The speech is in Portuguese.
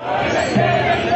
Amen.